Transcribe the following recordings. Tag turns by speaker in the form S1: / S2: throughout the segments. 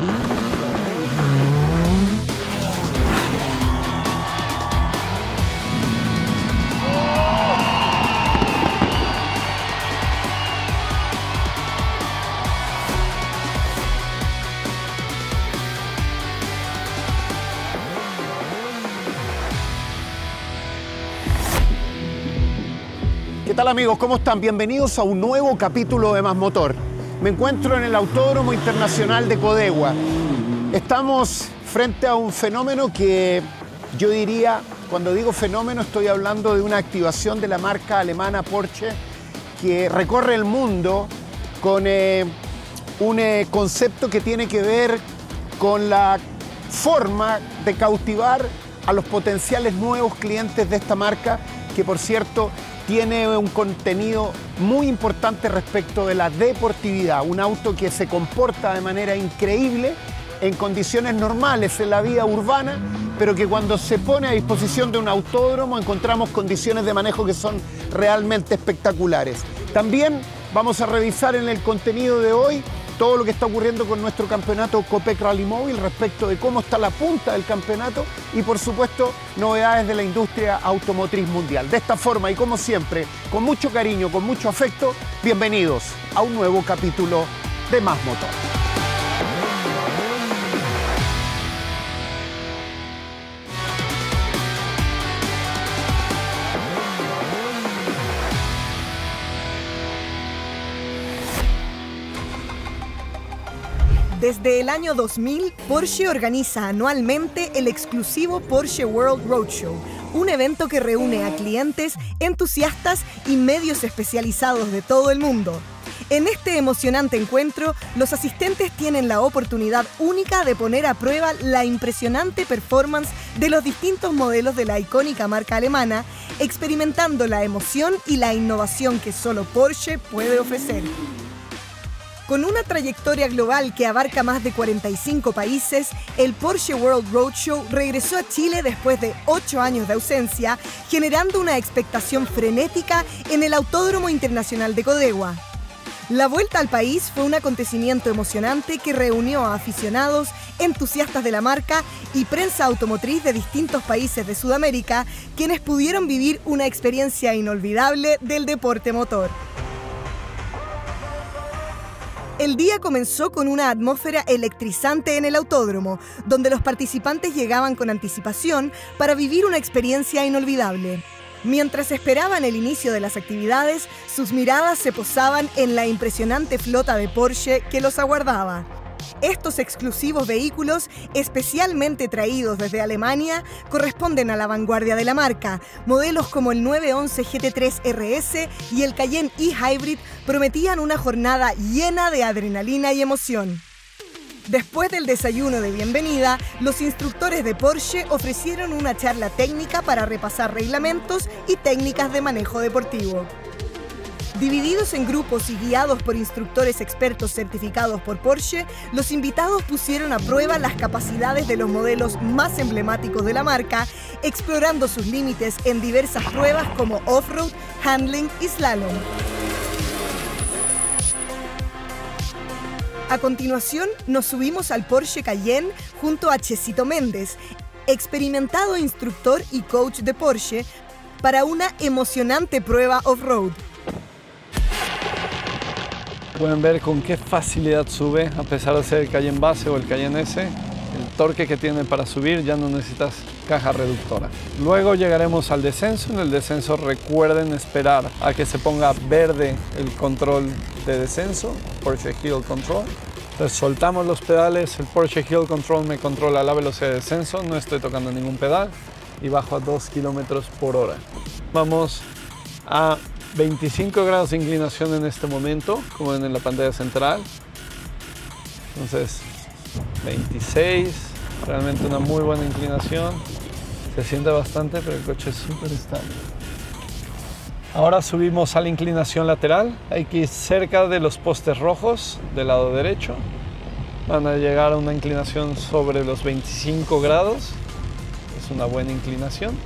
S1: ¿Qué tal amigos? ¿Cómo están? Bienvenidos a un nuevo capítulo de Más Motor. Me encuentro en el Autódromo Internacional de Codegua. Estamos frente a un fenómeno que yo diría, cuando digo fenómeno estoy hablando de una activación de la marca alemana Porsche que recorre el mundo con eh, un eh, concepto que tiene que ver con la forma de cautivar a los potenciales nuevos clientes de esta marca, que por cierto tiene un contenido muy importante respecto de la deportividad, un auto que se comporta de manera increíble en condiciones normales en la vida urbana, pero que cuando se pone a disposición de un autódromo encontramos condiciones de manejo que son realmente espectaculares. También vamos a revisar en el contenido de hoy todo lo que está ocurriendo con nuestro campeonato Copec Rally Móvil respecto de cómo está la punta del campeonato y por supuesto novedades de la industria automotriz mundial. De esta forma y como siempre, con mucho cariño, con mucho afecto, bienvenidos a un nuevo capítulo de Más Motor.
S2: Desde el año 2000, Porsche organiza anualmente el exclusivo Porsche World Roadshow, un evento que reúne a clientes, entusiastas y medios especializados de todo el mundo. En este emocionante encuentro, los asistentes tienen la oportunidad única de poner a prueba la impresionante performance de los distintos modelos de la icónica marca alemana, experimentando la emoción y la innovación que solo Porsche puede ofrecer. Con una trayectoria global que abarca más de 45 países, el Porsche World Roadshow regresó a Chile después de ocho años de ausencia, generando una expectación frenética en el Autódromo Internacional de Codegua. La vuelta al país fue un acontecimiento emocionante que reunió a aficionados, entusiastas de la marca y prensa automotriz de distintos países de Sudamérica, quienes pudieron vivir una experiencia inolvidable del deporte motor. El día comenzó con una atmósfera electrizante en el autódromo, donde los participantes llegaban con anticipación para vivir una experiencia inolvidable. Mientras esperaban el inicio de las actividades, sus miradas se posaban en la impresionante flota de Porsche que los aguardaba. Estos exclusivos vehículos, especialmente traídos desde Alemania, corresponden a la vanguardia de la marca. Modelos como el 911 GT3 RS y el Cayenne e-Hybrid prometían una jornada llena de adrenalina y emoción. Después del desayuno de bienvenida, los instructores de Porsche ofrecieron una charla técnica para repasar reglamentos y técnicas de manejo deportivo. Divididos en grupos y guiados por instructores expertos certificados por Porsche, los invitados pusieron a prueba las capacidades de los modelos más emblemáticos de la marca, explorando sus límites en diversas pruebas como off-road, handling y slalom. A continuación, nos subimos al Porsche Cayenne junto a Chesito Méndez, experimentado instructor y coach de Porsche, para una emocionante prueba off-road.
S3: Pueden ver con qué facilidad sube, a pesar de ser el Cayenne base o el Cayenne S. El torque que tiene para subir ya no necesitas caja reductora. Luego llegaremos al descenso. En el descenso recuerden esperar a que se ponga verde el control de descenso, Porsche Hill Control. Entonces soltamos los pedales, el Porsche Hill Control me controla la velocidad de descenso, no estoy tocando ningún pedal y bajo a 2 kilómetros por hora. Vamos a 25 grados de inclinación en este momento, como ven en la pantalla central. Entonces, 26, realmente una muy buena inclinación. Se siente bastante, pero el coche es súper estable. Ahora subimos a la inclinación lateral. Hay que ir cerca de los postes rojos del lado derecho. Van a llegar a una inclinación sobre los 25 grados. Es una buena inclinación.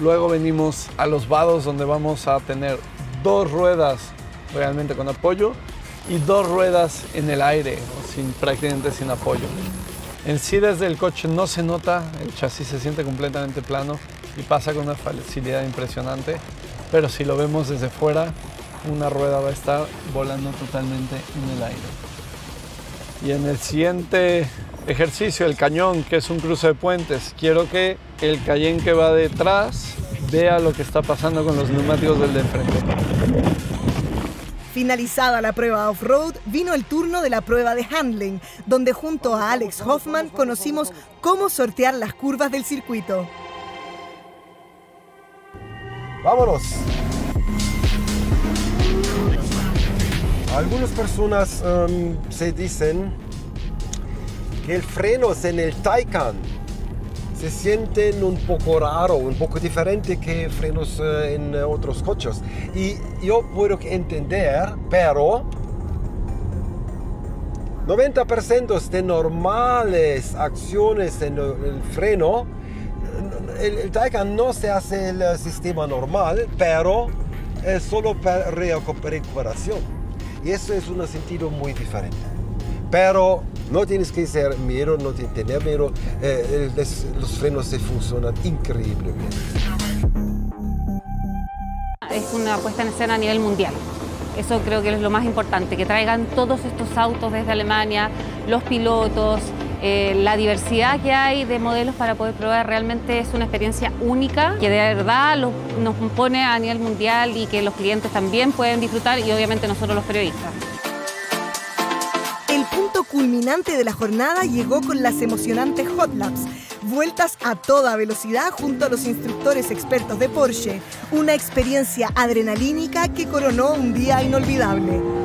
S3: Luego venimos a los vados donde vamos a tener dos ruedas realmente con apoyo y dos ruedas en el aire, sin, prácticamente sin apoyo. En sí desde el coche no se nota, el chasis se siente completamente plano y pasa con una facilidad impresionante, pero si lo vemos desde fuera, una rueda va a estar volando totalmente en el aire. Y en el siguiente ejercicio, el cañón, que es un cruce de puentes, quiero que el Cayenne que va detrás vea lo que está pasando con los neumáticos del de enfrente.
S2: Finalizada la prueba off-road, vino el turno de la prueba de handling, donde junto a Alex Hoffman conocimos cómo sortear las curvas del circuito.
S4: ¡Vámonos! Algunas personas um, se dicen que el frenos en el Taycan se sienten un poco raro, un poco diferente que frenos uh, en otros coches. Y yo puedo entender, pero 90% de normales acciones en el freno, el, el Taycan no se hace el sistema normal, pero es solo para recuperación. Y eso es un sentido muy diferente. Pero no tienes que ser miedo, no tienes que tener miedo. Eh, los frenos se funcionan increíblemente.
S5: Es una puesta en escena a nivel mundial. Eso creo que es lo más importante, que traigan todos estos autos desde Alemania, los pilotos, eh, la diversidad que hay de modelos para poder probar realmente es una experiencia única que de verdad nos pone a nivel mundial y que los clientes también pueden disfrutar y obviamente nosotros los periodistas.
S2: El punto culminante de la jornada llegó con las emocionantes Hot Laps, vueltas a toda velocidad junto a los instructores expertos de Porsche, una experiencia adrenalínica que coronó un día inolvidable.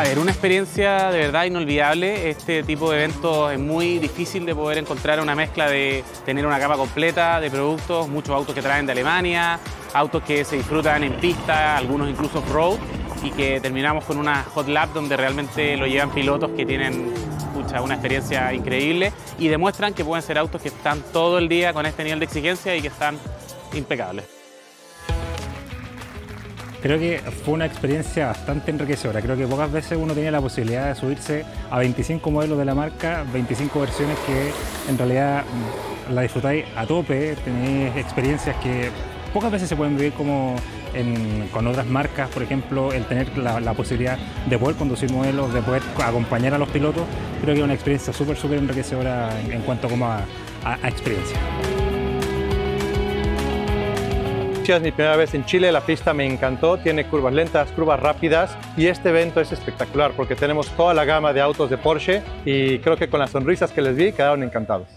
S6: A ver, una experiencia de verdad inolvidable. Este tipo de eventos es muy difícil de poder encontrar una mezcla de tener una capa completa de productos, muchos autos que traen de Alemania, autos que se disfrutan en pista, algunos incluso off-road, y que terminamos con una hot lap donde realmente lo llevan pilotos que tienen una experiencia increíble y demuestran que pueden ser autos que están todo el día con este nivel de exigencia y que están impecables.
S7: Creo que fue una experiencia bastante enriquecedora. Creo que pocas veces uno tiene la posibilidad de subirse a 25 modelos de la marca, 25 versiones que en realidad la disfrutáis a tope, tenéis experiencias que pocas veces se pueden vivir como con otras marcas, por ejemplo, el tener la, posibilidad de poder conducir modelos, de poder acompañar a los pilotos, creo que es una experiencia súper, súper enriquecedora en, cuanto como a experiencia
S8: es mi primera vez en Chile, la pista me encantó, tiene curvas lentas, curvas rápidas y este evento es espectacular porque tenemos toda la gama de autos de Porsche y creo que con las sonrisas que les vi quedaron encantados.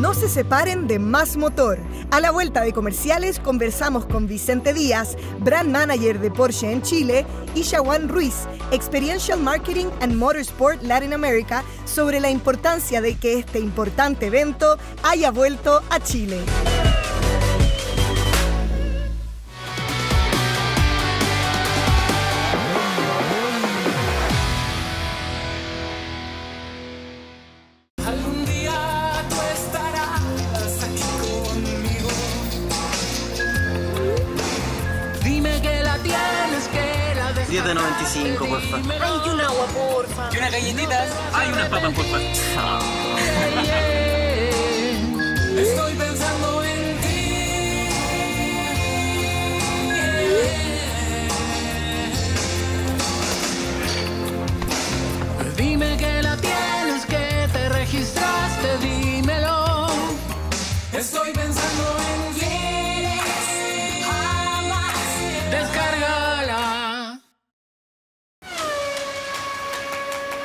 S2: No se separen de Más Motor. A la vuelta de comerciales conversamos con Vicente Díaz, brand manager de Porsche en Chile, y Shawan Ruiz, Experiential Marketing and Motorsport Latin America, sobre la importancia de que este importante evento haya vuelto a Chile.
S9: Dime que la tienes, que te registraste, dímelo. Estoy pensando en ti.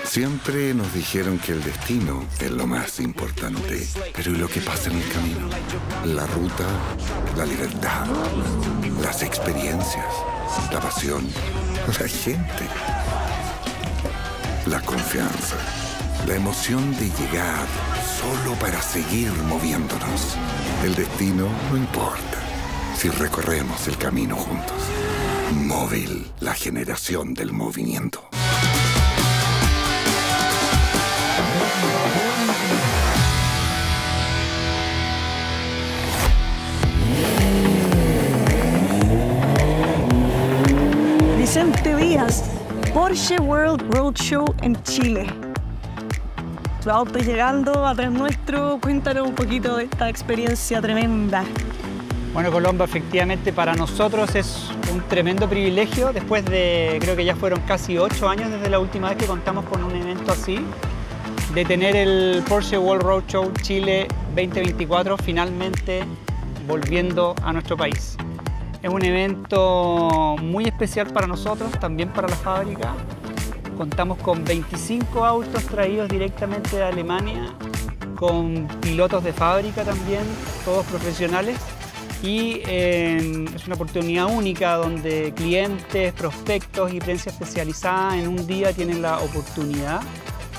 S10: Siempre nos dijeron que el destino es lo más importante, pero ¿y lo que pasa en el camino? La ruta, la libertad, las experiencias, la pasión, la gente, la confianza, la emoción de llegar solo para seguir moviéndonos. El destino no importa si recorremos el camino juntos. Móvil, la generación del movimiento.
S11: Vicente Díaz Porsche World Roadshow en Chile. Tu auto llegando atrás nuestro. Cuéntanos un poquito de esta experiencia tremenda.
S12: Bueno, Colombo, efectivamente para nosotros es un tremendo privilegio después de, creo que ya fueron casi ocho años desde la última vez que contamos con un evento así, de tener el Porsche World Roadshow Chile 2024 finalmente volviendo a nuestro país. Es un evento muy especial para nosotros, también para la fábrica. Contamos con 25 autos traídos directamente de Alemania, con pilotos de fábrica también, todos profesionales. Y es una oportunidad única donde clientes, prospectos y prensa especializada en un día tienen la oportunidad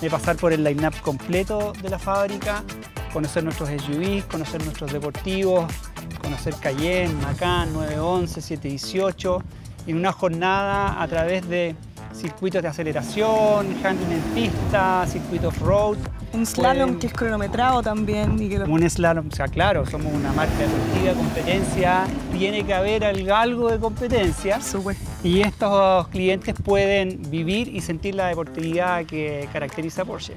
S12: de pasar por el line-up completo de la fábrica, conocer nuestros SUVs, conocer nuestros deportivos, conocer Cayenne, Macan, 911, 718, en una jornada a través de circuitos de aceleración, handling en pista, circuitos road.
S11: Un slalom que es cronometrado también. Y que lo...
S12: Un slalom, o sea, claro, somos una marca deportiva, competencia, tiene que haber algo de competencia. Y estos clientes pueden vivir y sentir la deportividad que caracteriza a Porsche.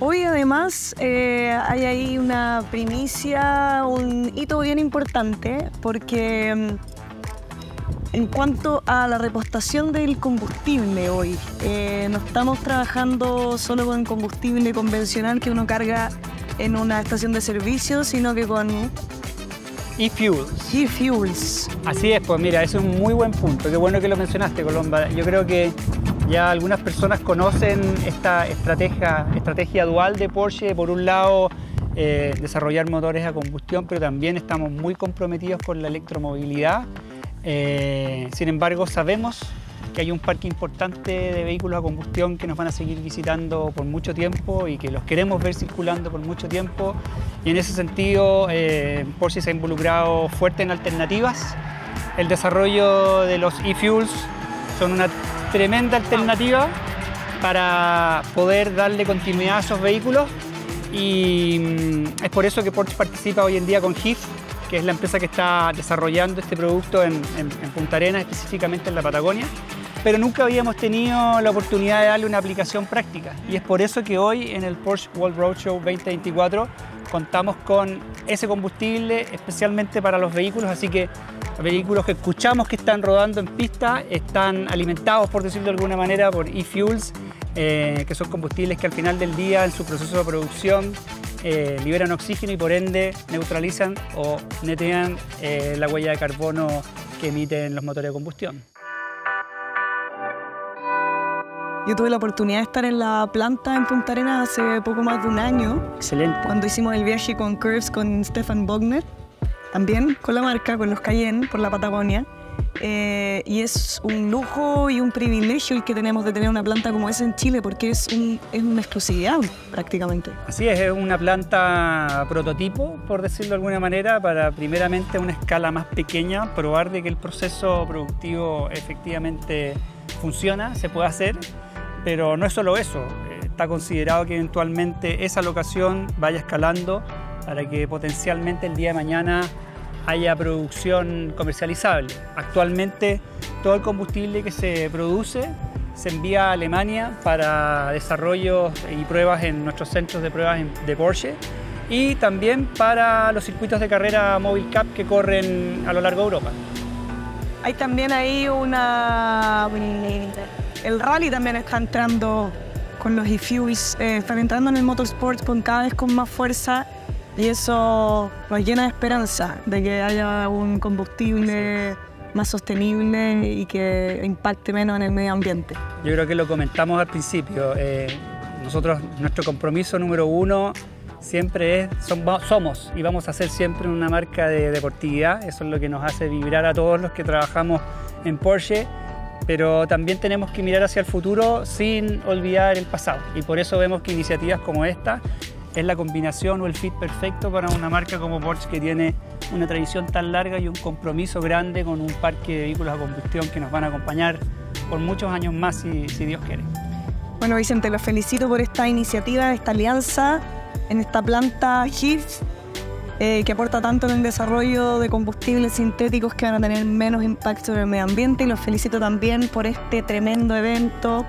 S11: Hoy además eh, hay ahí una primicia, un hito bien importante, porque mm, en cuanto a la repostación del combustible hoy, eh, no estamos trabajando solo con combustible convencional que uno carga en una estación de servicio, sino que con
S12: e-fuels.
S11: E-fuels.
S12: Así es, pues mira, es un muy buen punto. Qué bueno que lo mencionaste, Colomba. Yo creo que ya algunas personas conocen esta estrategia, dual de Porsche. Por un lado, eh, desarrollar motores a combustión, pero también estamos muy comprometidos con la electromovilidad. Eh, sin embargo, sabemos que hay un parque importante de vehículos a combustión que nos van a seguir visitando por mucho tiempo y que los queremos ver circulando por mucho tiempo. Y en ese sentido, eh, Porsche se ha involucrado fuerte en alternativas. El desarrollo de los e-fuels son una tremenda alternativa para poder darle continuidad a esos vehículos. Y mm, es por eso que Porsche participa hoy en día con HIF, que es la empresa que está desarrollando este producto en, Punta Arenas, específicamente en la Patagonia, pero nunca habíamos tenido la oportunidad de darle una aplicación práctica. Y es por eso que hoy en el Porsche World Roadshow 2024 contamos con ese combustible especialmente para los vehículos, así que los vehículos que escuchamos que están rodando en pista están alimentados, por decirlo de alguna manera, por e-fuels, eh, que son combustibles que al final del día en su proceso de producción eh, liberan oxígeno y por ende neutralizan o netean eh, la huella de carbono que emiten los motores de combustión.
S11: Yo tuve la oportunidad de estar en la planta en Punta Arenas hace poco más de un año.
S12: Excelente.
S11: Cuando hicimos el viaje con Curves con Stefan Bogner, también con la marca, con los Cayenne, por la Patagonia. Eh, y es un lujo y un privilegio el que tenemos de tener una planta como esa en Chile porque es, es una exclusividad prácticamente.
S12: Así es, es una planta prototipo, por decirlo de alguna manera, para primeramente a una escala más pequeña probar de que el proceso productivo efectivamente funciona, se puede hacer pero no es solo eso, eh, está considerado que eventualmente esa locación vaya escalando para que potencialmente el día de mañana haya producción comercializable. Actualmente todo el combustible que se produce se envía a Alemania para desarrollos y pruebas en nuestros centros de pruebas de Porsche y también para los circuitos de carrera Mobile Cup que corren a lo largo de Europa.
S11: Hay también ahí una el rally también está entrando con los e-fuels, eh, están entrando en el motorsport con cada vez con más fuerza y eso nos llena de esperanza de que haya un combustible más sostenible y que impacte menos en el medio ambiente.
S12: Yo creo que lo comentamos al principio. Eh, nosotros, nuestro compromiso número uno siempre es, somos y vamos a ser siempre una marca de deportividad. Eso es lo que nos hace vibrar a todos los que trabajamos en Porsche pero también tenemos que mirar hacia el futuro sin olvidar el pasado. Y por eso vemos que iniciativas como esta es la combinación o el fit perfecto para una marca como Porsche que tiene una tradición tan larga y un compromiso grande con un parque de vehículos a combustión que nos van a acompañar por muchos años más si, Dios quiere.
S11: Bueno Vicente, los felicito por esta iniciativa, esta alianza en esta planta HIF eh, que aporta tanto en el desarrollo de combustibles sintéticos que van a tener menos impacto en el medio ambiente y los felicito también por este tremendo evento.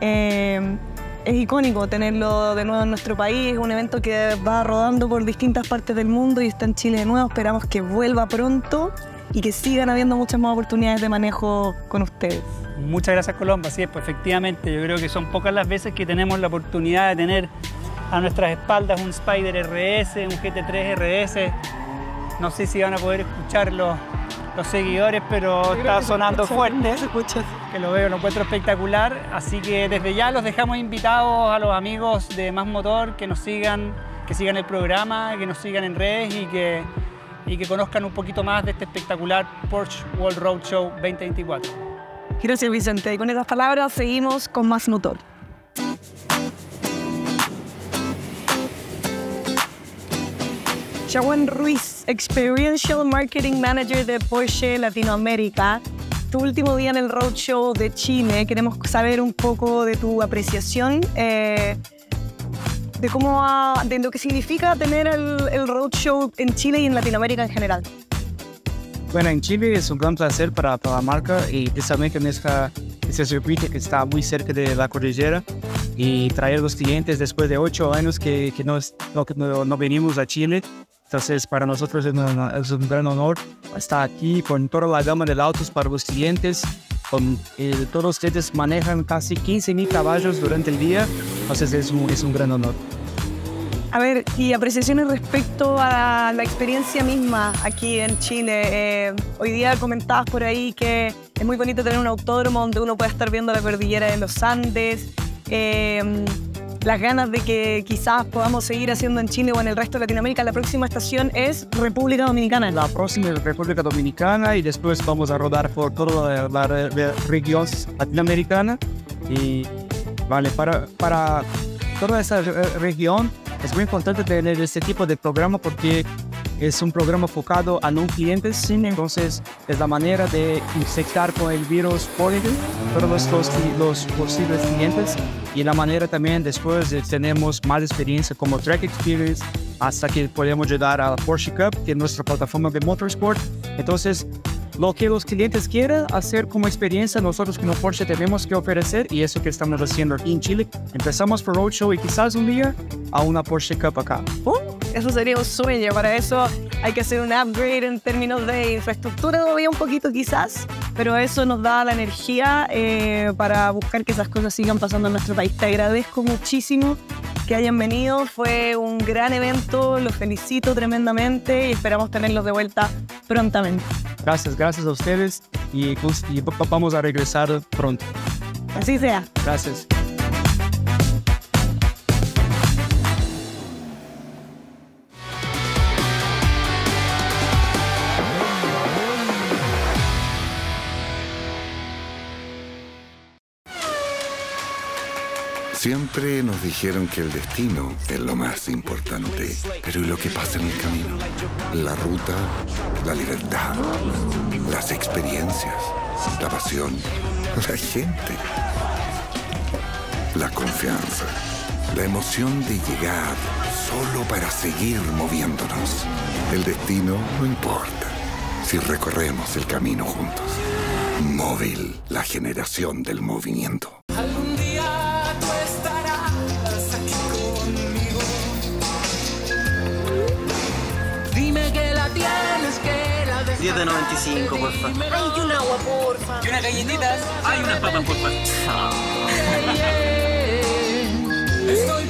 S11: Eh, es icónico tenerlo de nuevo en nuestro país, un evento que va rodando por distintas partes del mundo y está en Chile de nuevo, esperamos que vuelva pronto y que sigan habiendo muchas más oportunidades de manejo con ustedes.
S12: Muchas gracias Colomba, sí, pues efectivamente yo creo que son pocas las veces que tenemos la oportunidad de tener a nuestras espaldas un Spider RS, un GT3 RS. No sé si van a poder escuchar los, los seguidores, pero está sonando fuerte. Que lo veo, lo encuentro espectacular. Así que desde ya los dejamos invitados a los amigos de Más Motor que nos sigan, que sigan el programa, que nos sigan en redes y que, y que conozcan un poquito más de este espectacular Porsche World Road Show 2024.
S11: Gracias Vicente. Y con esas palabras seguimos con Más Motor. Shawan Ruiz, Experiential Marketing Manager de Porsche Latinoamérica. Tu último día en el Roadshow de Chile, queremos saber un poco de tu apreciación, eh, de cómo ha- de lo que significa tener el, el Roadshow en Chile y en Latinoamérica en general.
S13: Bueno, en Chile es un gran placer para, para la marca y precisamente en esta, este circuito que está muy cerca de la cordillera y traer los clientes después de ocho años que, que no, es- no, no, no venimos a Chile. Entonces, para nosotros es un, es un gran honor estar aquí con toda la gama de autos para los clientes. Con, eh, todos ustedes manejan casi 15 mil caballos durante el día, entonces es un, es un gran honor.
S11: A ver, y apreciaciones respecto a la experiencia misma aquí en Chile. Eh, hoy día comentabas por ahí que es muy bonito tener un autódromo donde uno pueda estar viendo la cordillera de los Andes. eh, las ganas de que quizás podamos seguir haciendo en Chile o en el resto de Latinoamérica. La próxima estación es República Dominicana.
S13: La próxima es República Dominicana y después vamos a rodar por toda la, la re- región latinoamericana. Y vale, para, para toda esa re- región es muy importante tener este tipo de programa porque es un programa enfocado a no clientes, entonces es la manera de infectar con el virus por todos los, los, posibles clientes y la manera también después de tenemos más experiencia como Track Experience hasta que podemos llegar a Porsche Cup, que es nuestra plataforma de motorsport. Entonces, lo que los clientes quieran hacer como experiencia, nosotros como Porsche tenemos que ofrecer y eso que estamos haciendo aquí en Chile. Empezamos por Roadshow y quizás un día a una Porsche Cup acá.
S11: ¡Uh! Eso sería un sueño. Para eso hay que hacer un upgrade en términos de infraestructura todavía un poquito quizás, pero eso nos da la energía eh, para buscar que esas cosas sigan pasando en nuestro país. Te agradezco muchísimo que hayan venido. Fue un gran evento. Los felicito tremendamente y esperamos tenerlos de vuelta prontamente.
S13: Gracias, gracias a ustedes y, pues, y vamos a regresar pronto.
S11: Así sea.
S13: Gracias.
S10: Siempre nos dijeron que el destino es lo más importante, pero ¿y lo que pasa en el camino? La ruta, la libertad, las experiencias, la pasión, la gente, la confianza, la emoción de llegar solo para seguir moviéndonos. El destino no importa si recorremos el camino juntos. Móvil, la generación del movimiento.
S14: 10 de 95, porfa.
S9: Ay, un agua, porfa.
S14: ¿Y unas galletitas? Hay unas papas, porfa.
S9: Estoy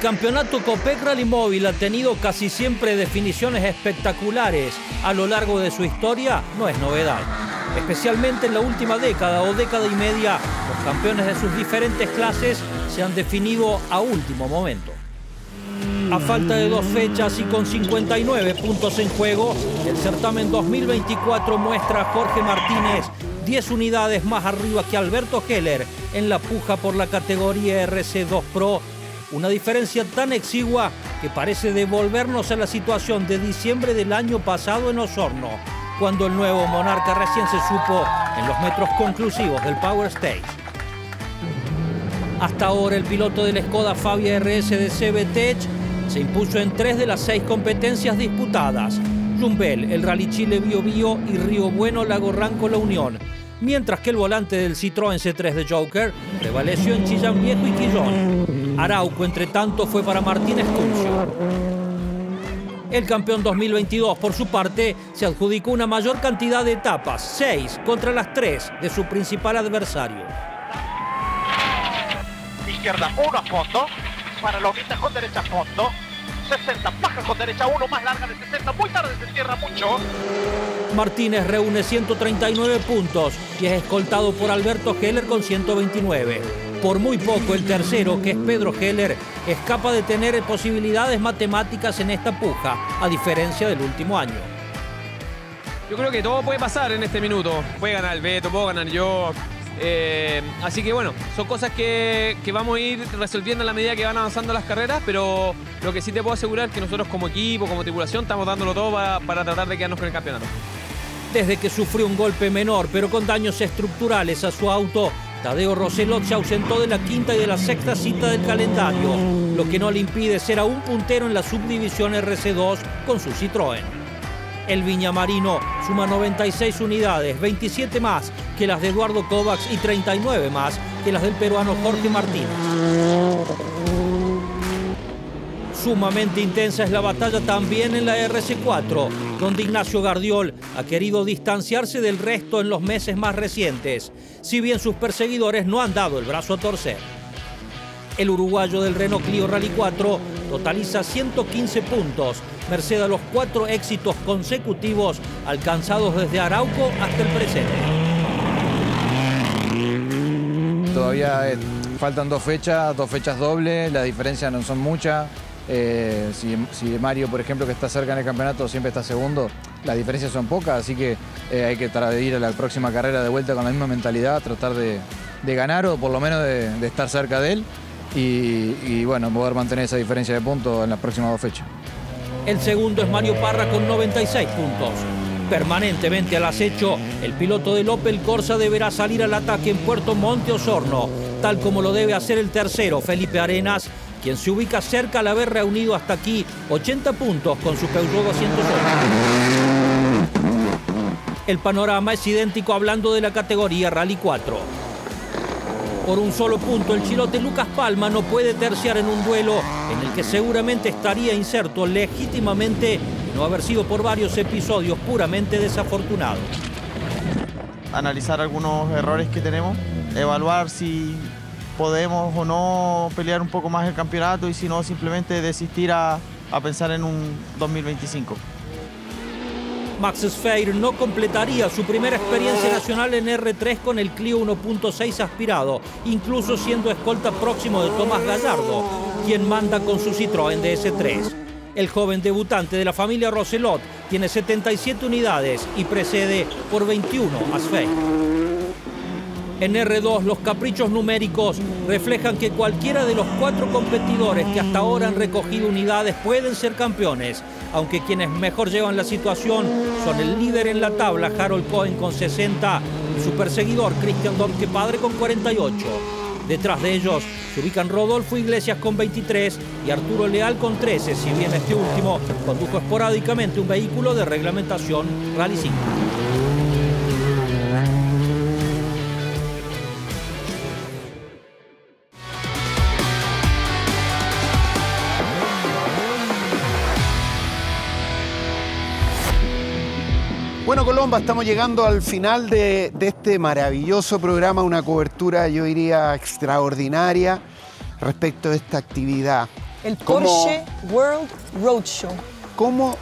S15: campeonato Copec Rally Móvil ha tenido casi siempre definiciones espectaculares a lo largo de su historia no es novedad. Especialmente en la última década o década y media, los campeones de sus diferentes clases se han definido a último momento. A falta de dos fechas y con 59 puntos en juego, el certamen 2024 muestra a Jorge Martínez 10 unidades más arriba que Alberto Heller en la puja por la categoría RC2 Pro. Una diferencia tan exigua que parece devolvernos a la situación de diciembre del año pasado en Osorno, cuando el nuevo monarca recién se supo en los metros conclusivos del Power Stage. Hasta ahora el piloto del Skoda Fabia RS de CBTech se impuso en tres de las seis competencias disputadas. Jumbel, el Rally Chile Bio Bio y Río Bueno Lago Ranco La Unión. Mientras que el volante del Citroën C3 de Joker prevaleció en Chillán Viejo y Quillón. Arauco, entre tanto, fue para Martínez Cuncio. El campeón 2022, por su parte, se adjudicó una mayor cantidad de etapas, seis contra las tres de su principal adversario.
S16: Izquierda 1 a fondo. Para Lomita con derecha a fondo. 60, baja con derecha 1, más larga de 60. Muy tarde se cierra mucho.
S15: Martínez reúne 139 puntos y es escoltado por Alberto Heller con 129. Por muy poco el tercero, que es Pedro Heller, escapa de tener posibilidades matemáticas en esta puja, a diferencia del último año.
S17: Yo creo que todo puede pasar en este minuto. Puede ganar el Beto, puedo ganar yo. Eh, así que bueno, son cosas que, que, vamos a ir resolviendo a la medida que van avanzando las carreras, pero lo que sí te puedo asegurar es que nosotros como equipo, como tripulación, estamos dándolo todo para, para tratar de quedarnos con el campeonato.
S15: Desde que sufrió un golpe menor, pero con daños estructurales a su auto, Tadeo Roselot se ausentó de la quinta y de la sexta cita del calendario, lo que no le impide ser aún puntero en la subdivisión RC2 con su Citroën. El Viñamarino suma 96 unidades, 27 más que las de Eduardo Kovacs y 39 más que las del peruano Jorge Martínez. Sumamente intensa es la batalla también en la RC4, donde Ignacio Gardiol ha querido distanciarse del resto en los meses más recientes, si bien sus perseguidores no han dado el brazo a torcer. El uruguayo del Renault Clio Rally 4 totaliza 115 puntos, merced a los cuatro éxitos consecutivos alcanzados desde Arauco hasta el presente.
S18: Todavía eh, faltan dos fechas, dos fechas dobles, las diferencias no son muchas. Eh, si, Mario, por ejemplo, que está cerca en el campeonato, siempre está segundo, las diferencias son pocas, así que eh, hay que tratar de ir a la próxima carrera de vuelta con la misma mentalidad, tratar de, ganar o por lo menos de, estar cerca de él y, y, bueno, poder mantener esa diferencia de puntos en las próximas dos fechas.
S15: El segundo es Mario Parra con 96 puntos. Permanentemente al acecho, el piloto del Opel Corsa deberá salir al ataque en Puerto Monte Osorno, tal como lo debe hacer el tercero, Felipe Arenas, quien se ubica cerca al haber reunido hasta aquí 80 puntos con su Peugeot 208. El panorama es idéntico hablando de la categoría Rally 4. Por un solo punto, el chilote Lucas Palma no puede terciar en un duelo en el que seguramente estaría inserto legítimamente no haber sido por varios episodios puramente desafortunados.
S19: Analizar algunos errores que tenemos, evaluar si podemos o no pelear un poco más el campeonato y si no simplemente desistir a, a pensar en un 2025.
S15: Max Sfeir no completaría su primera experiencia nacional en R3 con el Clio 1.6 aspirado, incluso siendo escolta próximo de Tomás Gallardo, quien manda con su Citroën DS3. El joven debutante de la familia Roselot tiene 77 unidades y precede por 21 a Sfeir. En R2 los caprichos numéricos reflejan que cualquiera de los cuatro competidores que hasta ahora han recogido unidades pueden ser campeones, aunque quienes mejor llevan la situación son el líder en la tabla Harold Cohen con 60 y su perseguidor Christian Domke Padre con 48. Detrás de ellos se ubican Rodolfo Iglesias con 23 y Arturo Leal con 13, si bien este último condujo esporádicamente un vehículo de reglamentación Rally 5.
S1: Colomba, estamos llegando al final de, de, este maravilloso programa, una cobertura, yo diría, extraordinaria respecto de esta actividad.
S2: El Porsche World Roadshow.
S1: ¿Cómo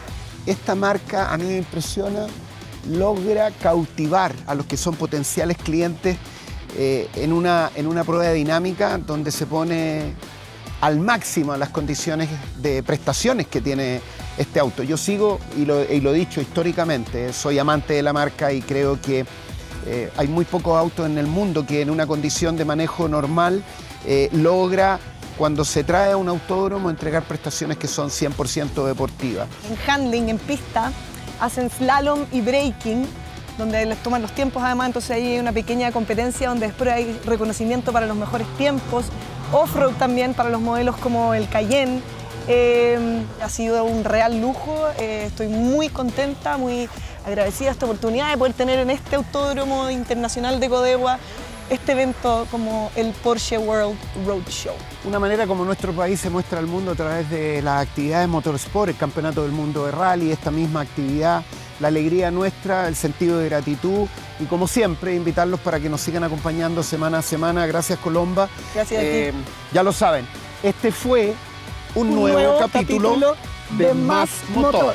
S1: esta marca a mí me impresiona logra cautivar a los que son potenciales clientes eh, en, una, en una prueba dinámica donde se pone al máximo las condiciones de prestaciones que tiene este auto. Yo sigo, y lo, he dicho históricamente, soy amante de la marca y creo que eh, hay muy pocos autos en el mundo que en una condición de manejo normal eh, logra, cuando se trae a un autódromo, entregar prestaciones que son 100% deportivas.
S11: En handling, en pista, hacen slalom y breaking, donde les toman los tiempos además, entonces hay una pequeña competencia donde después hay reconocimiento para los mejores tiempos, off-road también para los modelos como el Cayenne. Eh, ha sido un real lujo, eh, estoy muy contenta, muy agradecida esta oportunidad de poder tener en este Autódromo Internacional de Codegua este evento como el Porsche World Road Show.
S1: Una manera como nuestro país se muestra al mundo a través de las actividades motorsport, el Campeonato del Mundo de Rally, esta misma actividad, la alegría nuestra, el sentido de gratitud y como siempre invitarlos para que nos sigan acompañando semana a semana. Gracias Colomba.
S11: Gracias a ti.
S1: Eh, ya lo saben, este fue un, nuevo, capítulo, de Más Motor.